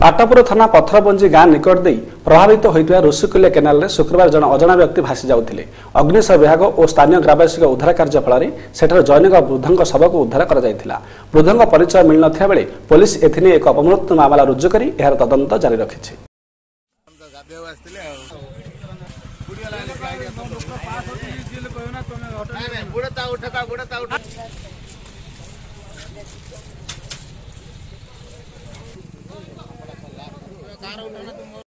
ପାଟପୁର ଥାନା ପଥରବଞ୍ଜି ଗାଁ ନିକଟ ଦେଇ ପ୍ରଭାବିତ ହୋଇଥିବା ଋଷିକୁଲିଆ କେନାଲରେ ଶୁକ୍ରବାର ଜଣେ ଅଜଣା ବ୍ୟକ୍ତି ଭାସି ଯାଉଥିଲେ। ଅଗ୍ନିଶମ ବିଭାଗ ଓ ସ୍ଥାନୀୟ ଗ୍ରାମବାସୀଙ୍କ ଉଦ୍ଧାର କାର୍ଯ୍ୟ ଫଳରେ ସେଠାରେ ଜୈନିକ ବୃଦ୍ଧଙ୍କ ଶବକୁ ଉଦ୍ଧାର କରାଯାଇଥିଲା। ବୃଦ୍ଧଙ୍କ ପରିଚୟ ମିଳିନଥିବା ବେଳେ ପୋଲିସ ଏଥିନେଇ ଏକ ଅପମୃତ୍ୟୁ ମାମଲା ରୁଜୁ କରି ଏହାର ତଦନ୍ତ ଜାରି ରଖିଛି। কারণ